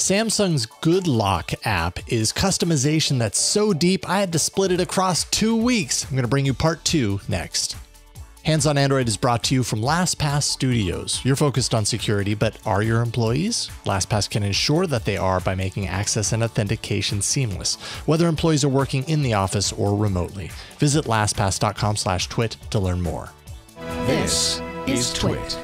Samsung's Good Lock app is customization that's so deep I had to split it across two weeks. I'm going to bring you part two next. Hands on Android is brought to you from LastPass Studios. You're focused on security, but are your employees? LastPass can ensure that they are by making access and authentication seamless, whether employees are working in the office or remotely. Visit lastpass.com/twit to learn more. This is Twit.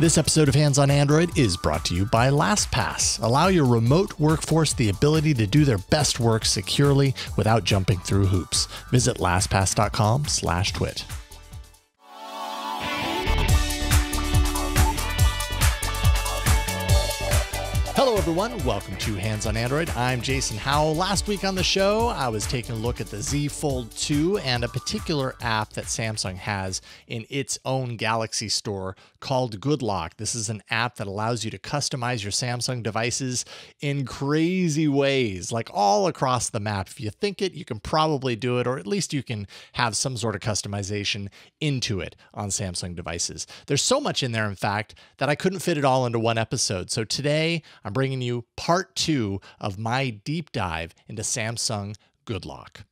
This episode of Hands on Android is brought to you by LastPass. Allow your remote workforce the ability to do their best work securely without jumping through hoops. Visit lastpass.com/twit. everyone. Welcome to Hands on Android. I'm Jason Howell. Last week on the show, I was taking a look at the Z Fold 2 and a particular app that Samsung has in its own Galaxy store called Good Lock. This is an app that allows you to customize your Samsung devices in crazy ways, like all across the map. If you think it, you can probably do it, or at least you can have some sort of customization into it on Samsung devices. There's so much in there, in fact, that I couldn't fit it all into one episode. So today, I'm bringing you part two of my deep dive into Samsung Good Lock.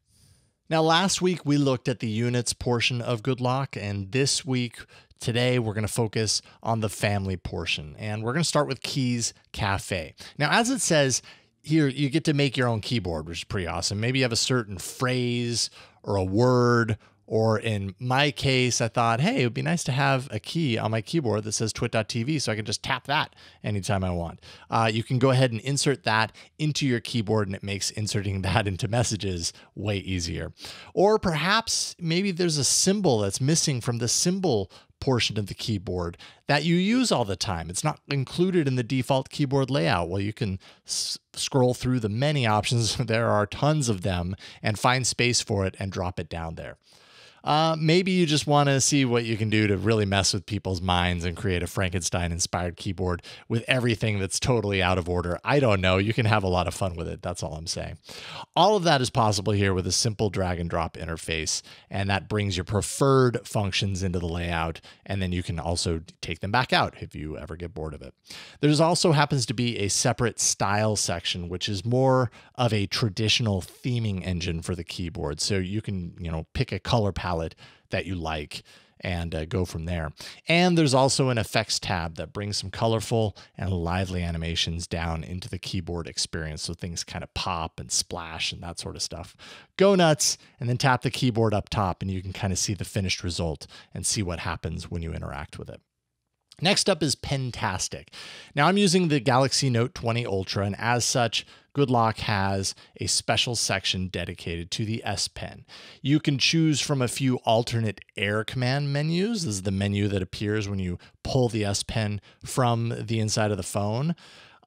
Now, last week we looked at the units portion of Good Lock, and this week, today, we're going to focus on the family portion. And we're going to start with Keys Cafe. Now, as it says, here you get to make your own keyboard, which is pretty awesome. Maybe you have a certain phrase or a word or in my case, I thought, hey, it would be nice to have a key on my keyboard that says twit.tv so I can just tap that anytime I want. Uh, you can go ahead and insert that into your keyboard and it makes inserting that into messages way easier. Or perhaps maybe there's a symbol that's missing from the symbol portion of the keyboard that you use all the time. It's not included in the default keyboard layout. Well, you can scroll through the many options, there are tons of them, and find space for it and drop it down there. Uh, maybe you just want to see what you can do to really mess with people's minds and create a Frankenstein inspired keyboard with everything that's totally out of order. I don't know. You can have a lot of fun with it. That's all I'm saying. All of that is possible here with a simple drag and drop interface, and that brings your preferred functions into the layout, and then you can also take them back out if you ever get bored of it. There's also happens to be a separate style section, which is more of a traditional theming engine for the keyboard. So you can, you know, pick a color palette palette that you like and uh, go from there. And there's also an effects tab that brings some colorful and lively animations down into the keyboard experience so things kind of pop and splash and that sort of stuff. Go nuts and then tap the keyboard up top and you can kind of see the finished result and see what happens when you interact with it. Next up is Pentastic. Now I'm using the Galaxy Note 20 Ultra, and as such, Good Lock has a special section dedicated to the S Pen. You can choose from a few alternate Air Command menus. This is the menu that appears when you pull the S Pen from the inside of the phone.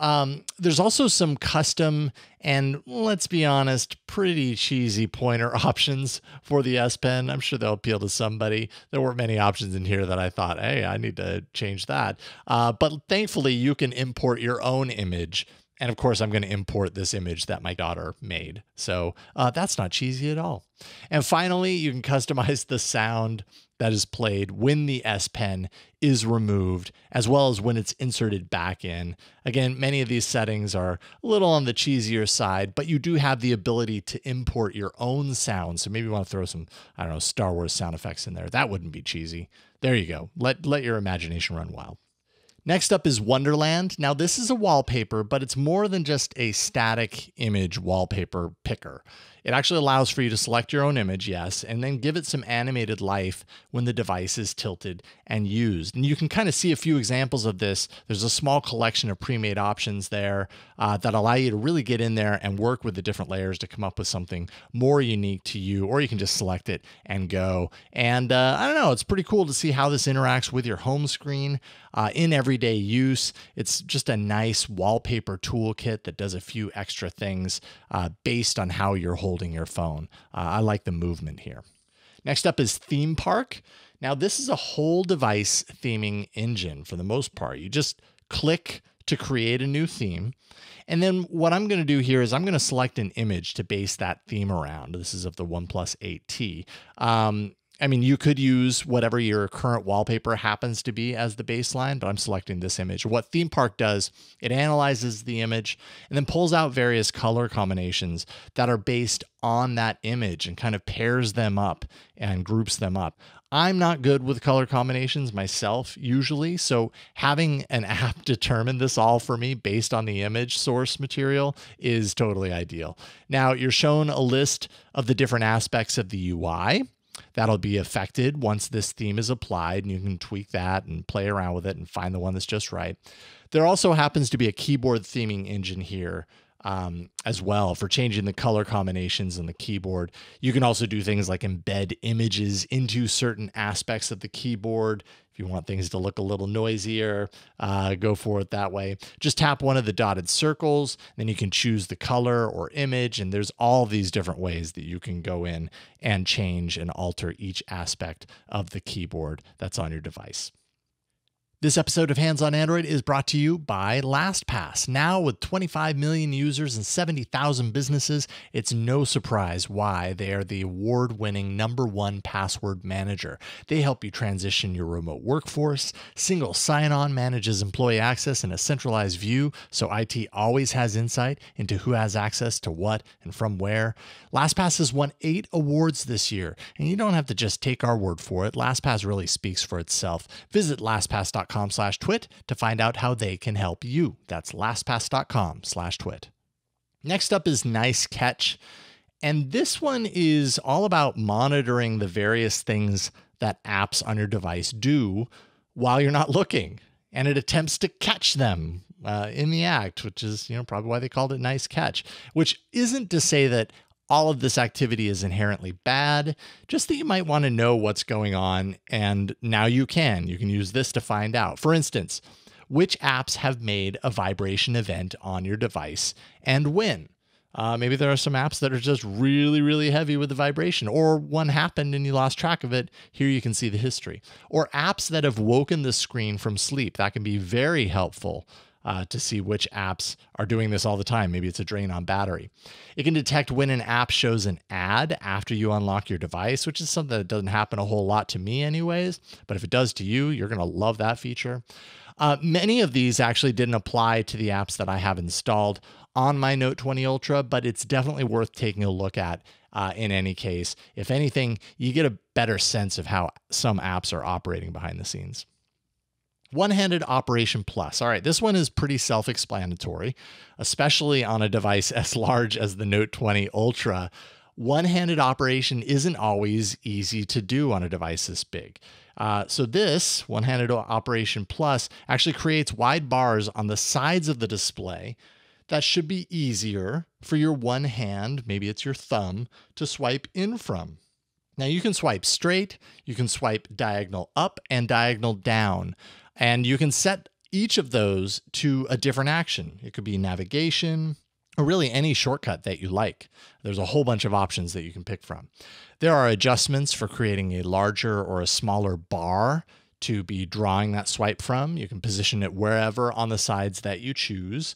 Um, there's also some custom and let's be honest, pretty cheesy pointer options for the S Pen. I'm sure they'll appeal to somebody. There weren't many options in here that I thought, hey, I need to change that. Uh, but thankfully, you can import your own image and of course, I'm going to import this image that my daughter made. So uh, that's not cheesy at all. And finally, you can customize the sound that is played when the S Pen is removed, as well as when it's inserted back in. Again, many of these settings are a little on the cheesier side, but you do have the ability to import your own sound. So maybe you want to throw some, I don't know, Star Wars sound effects in there. That wouldn't be cheesy. There you go. Let, let your imagination run wild. Next up is Wonderland. Now, this is a wallpaper, but it's more than just a static image wallpaper picker. It actually allows for you to select your own image, yes, and then give it some animated life when the device is tilted and used. And you can kind of see a few examples of this. There's a small collection of pre-made options there uh, that allow you to really get in there and work with the different layers to come up with something more unique to you, or you can just select it and go. And uh, I don't know, it's pretty cool to see how this interacts with your home screen uh, in everyday use. It's just a nice wallpaper toolkit that does a few extra things uh, based on how you're holding holding your phone. Uh, I like the movement here. Next up is Theme Park. Now, this is a whole device theming engine for the most part. You just click to create a new theme. And then what I'm going to do here is I'm going to select an image to base that theme around. This is of the OnePlus 8T. Um, I mean, you could use whatever your current wallpaper happens to be as the baseline, but I'm selecting this image. What Theme Park does, it analyzes the image and then pulls out various color combinations that are based on that image and kind of pairs them up and groups them up. I'm not good with color combinations myself usually, so having an app determine this all for me based on the image source material is totally ideal. Now, you're shown a list of the different aspects of the UI that'll be affected once this theme is applied, and you can tweak that and play around with it and find the one that's just right. There also happens to be a keyboard theming engine here um, as well for changing the color combinations on the keyboard. You can also do things like embed images into certain aspects of the keyboard. If you want things to look a little noisier, uh, go for it that way. Just tap one of the dotted circles, then you can choose the color or image, and there's all these different ways that you can go in and change and alter each aspect of the keyboard that's on your device. This episode of Hands on Android is brought to you by LastPass. Now, with 25 million users and 70,000 businesses, it's no surprise why they are the award winning number one password manager. They help you transition your remote workforce. Single sign on manages employee access in a centralized view, so IT always has insight into who has access to what and from where. LastPass has won eight awards this year, and you don't have to just take our word for it. LastPass really speaks for itself. Visit LastPass.com lastpass.com slash twit to find out how they can help you. That's lastpass.com slash twit. Next up is Nice Catch. And this one is all about monitoring the various things that apps on your device do while you're not looking. And it attempts to catch them uh, in the act, which is, you know, probably why they called it Nice Catch, which isn't to say that all of this activity is inherently bad, just that you might want to know what's going on. And now you can. You can use this to find out. For instance, which apps have made a vibration event on your device and when? Uh, maybe there are some apps that are just really, really heavy with the vibration, or one happened and you lost track of it. Here you can see the history. Or apps that have woken the screen from sleep. That can be very helpful uh, to see which apps are doing this all the time. Maybe it's a drain on battery. It can detect when an app shows an ad after you unlock your device, which is something that doesn't happen a whole lot to me, anyways. But if it does to you, you're going to love that feature. Uh, many of these actually didn't apply to the apps that I have installed on my Note 20 Ultra, but it's definitely worth taking a look at uh, in any case. If anything, you get a better sense of how some apps are operating behind the scenes. One handed operation plus. All right, this one is pretty self explanatory, especially on a device as large as the Note 20 Ultra. One handed operation isn't always easy to do on a device this big. Uh, so, this one handed operation plus actually creates wide bars on the sides of the display that should be easier for your one hand, maybe it's your thumb, to swipe in from. Now you can swipe straight, you can swipe diagonal up and diagonal down. And you can set each of those to a different action. It could be navigation or really any shortcut that you like. There's a whole bunch of options that you can pick from. There are adjustments for creating a larger or a smaller bar to be drawing that swipe from. You can position it wherever on the sides that you choose.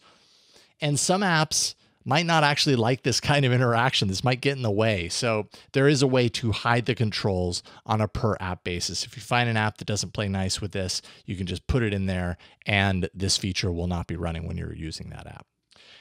And some apps might not actually like this kind of interaction. This might get in the way. So there is a way to hide the controls on a per app basis. If you find an app that doesn't play nice with this, you can just put it in there and this feature will not be running when you're using that app.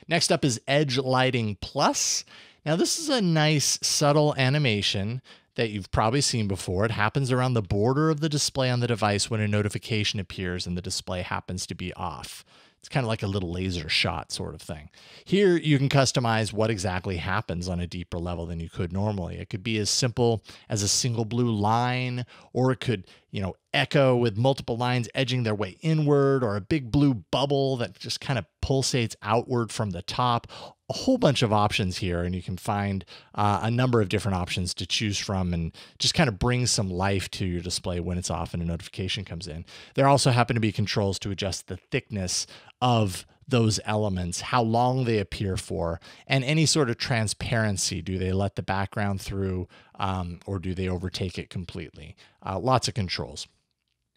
Next up is Edge Lighting Plus. Now, this is a nice, subtle animation that you've probably seen before. It happens around the border of the display on the device when a notification appears and the display happens to be off. It's kind of like a little laser shot sort of thing. Here, you can customize what exactly happens on a deeper level than you could normally. It could be as simple as a single blue line, or it could, you know, echo with multiple lines edging their way inward, or a big blue bubble that just kind of pulsates outward from the top a whole bunch of options here, and you can find uh, a number of different options to choose from and just kind of bring some life to your display when it's off and a notification comes in. There also happen to be controls to adjust the thickness of those elements, how long they appear for, and any sort of transparency. Do they let the background through um, or do they overtake it completely? Uh, lots of controls.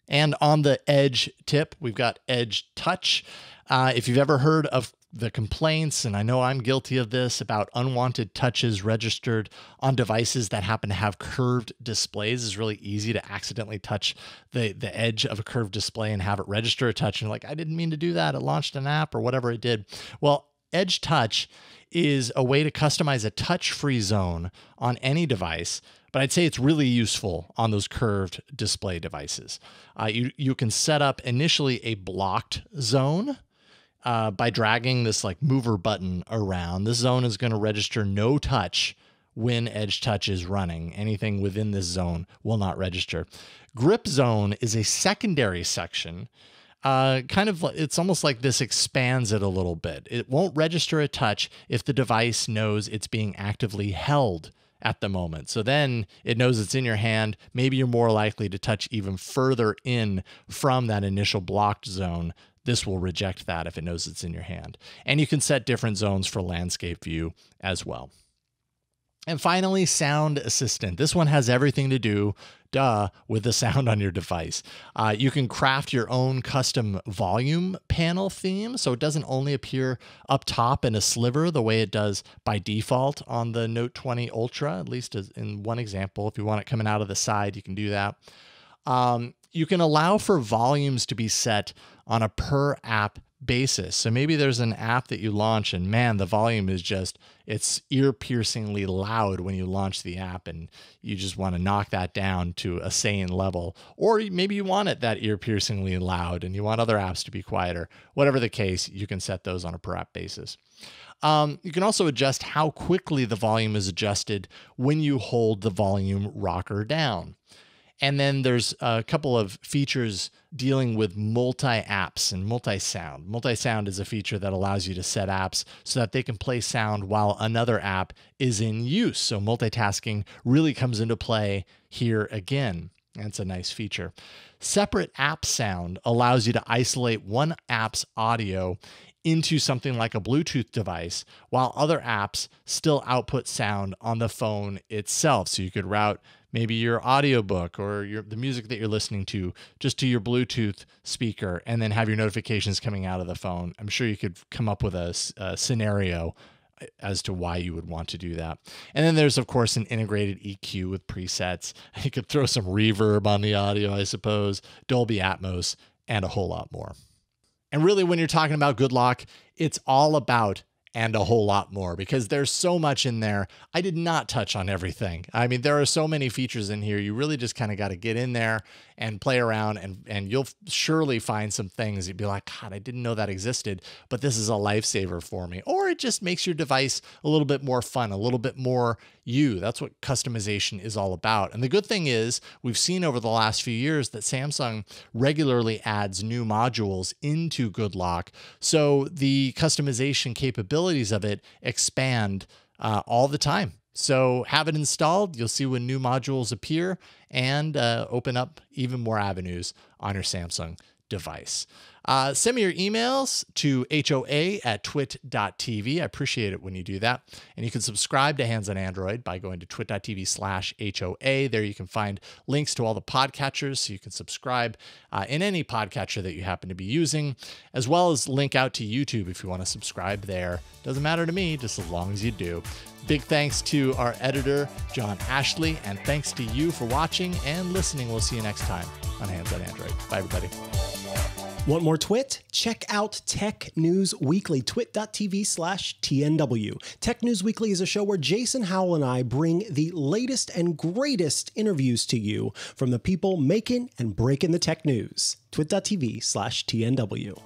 And on the Edge tip, we've got Edge Touch. Uh, if you've ever heard of the complaints, and I know I'm guilty of this, about unwanted touches registered on devices that happen to have curved displays is really easy to accidentally touch the, the edge of a curved display and have it register a touch. And like, I didn't mean to do that. It launched an app or whatever it did. Well, Edge Touch is a way to customize a touch free zone on any device but I'd say it's really useful on those curved display devices. Uh, you, you can set up initially a blocked zone uh, by dragging this like mover button around. This zone is going to register no touch when Edge Touch is running. Anything within this zone will not register. Grip Zone is a secondary section. Uh, kind of, it's almost like this expands it a little bit. It won't register a touch if the device knows it's being actively held at the moment. So then it knows it's in your hand. Maybe you're more likely to touch even further in from that initial blocked zone this will reject that if it knows it's in your hand. And you can set different zones for landscape view as well. And finally, Sound Assistant. This one has everything to do, duh, with the sound on your device. Uh, you can craft your own custom volume panel theme, so it doesn't only appear up top in a sliver the way it does by default on the Note 20 Ultra, at least in one example. If you want it coming out of the side, you can do that. Um, you can allow for volumes to be set on a per app basis. So maybe there's an app that you launch and man, the volume is just, it's ear piercingly loud when you launch the app and you just want to knock that down to a sane level. Or maybe you want it that ear piercingly loud and you want other apps to be quieter. Whatever the case, you can set those on a per app basis. Um, you can also adjust how quickly the volume is adjusted when you hold the volume rocker down. And then there's a couple of features dealing with multi apps and multi sound. Multi sound is a feature that allows you to set apps so that they can play sound while another app is in use. So multitasking really comes into play here again. That's a nice feature. Separate app sound allows you to isolate one app's audio into something like a Bluetooth device while other apps still output sound on the phone itself. So you could route maybe your audiobook or your the music that you're listening to just to your Bluetooth speaker and then have your notifications coming out of the phone. I'm sure you could come up with a, a scenario uh, as to why you would want to do that. And then there's of course an integrated EQ with presets. You could throw some reverb on the audio, I suppose, Dolby Atmos and a whole lot more. And really when you're talking about Good Lock, it's all about and a whole lot more because there's so much in there. I did not touch on everything. I mean, there are so many features in here. You really just kind of got to get in there and play around and and you'll surely find some things you'd be like, God, I didn't know that existed, but this is a lifesaver for me. Or it just makes your device a little bit more fun, a little bit more you. That's what customization is all about. And the good thing is, we've seen over the last few years that Samsung regularly adds new modules into Good Lock. So the customization capabilities of it expand uh, all the time. So have it installed. You'll see when new modules appear and uh, open up even more avenues on your Samsung device. Uh, send me your emails to hoa at twit.tv. I appreciate it when you do that. And you can subscribe to Hands on Android by going to twit.tv slash HOA. There you can find links to all the podcatchers so you can subscribe uh, in any podcatcher that you happen to be using, as well as link out to YouTube if you want to subscribe there. Doesn't matter to me, just as long as you do. Big thanks to our editor, John Ashley, and thanks to you for watching and listening. We'll see you next time on Hands on Android. Bye, everybody. Want more Twit? Check out Tech News Weekly, twit.tv slash TNW. Tech News Weekly is a show where Jason Howell and I bring the latest and greatest interviews to you from the people making and breaking the tech news. twit.tv slash TNW.